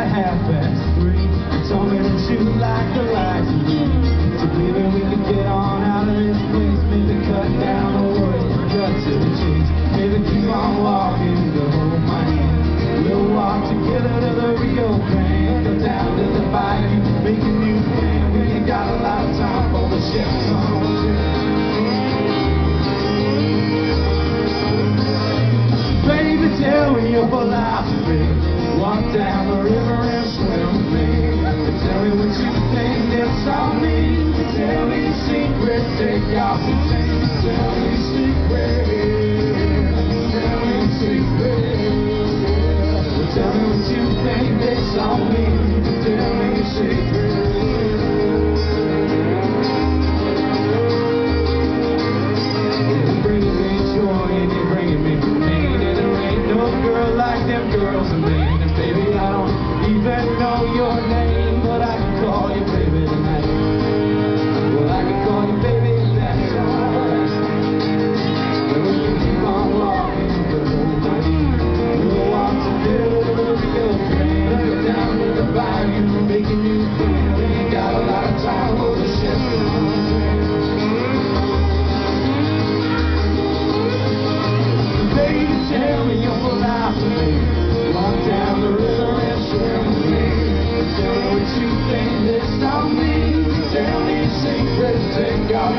like half past three. You told me that you like the lead. So baby, we can get on out of this place. Maybe cut down the wood, cut to the chase. Maybe keep on walking to hold my hand. We'll walk together to the Rio Grande. Go down to the bayou, make a new plan. We ain't got a lot of time for the shit. Baby, tell me your philosophy. The. Tell me secret. Tell me secret. Tell me you think me. Tell me secret. Bringing me joy and bringing me pain And there ain't no girl like them girls in Maine And baby, I don't even know your name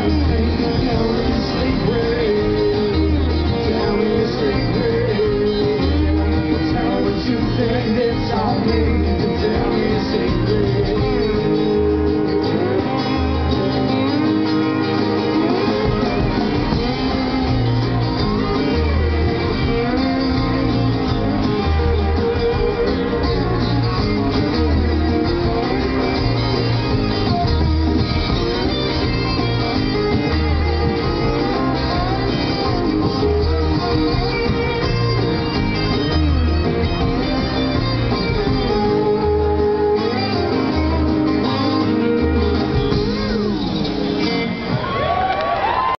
think